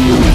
you.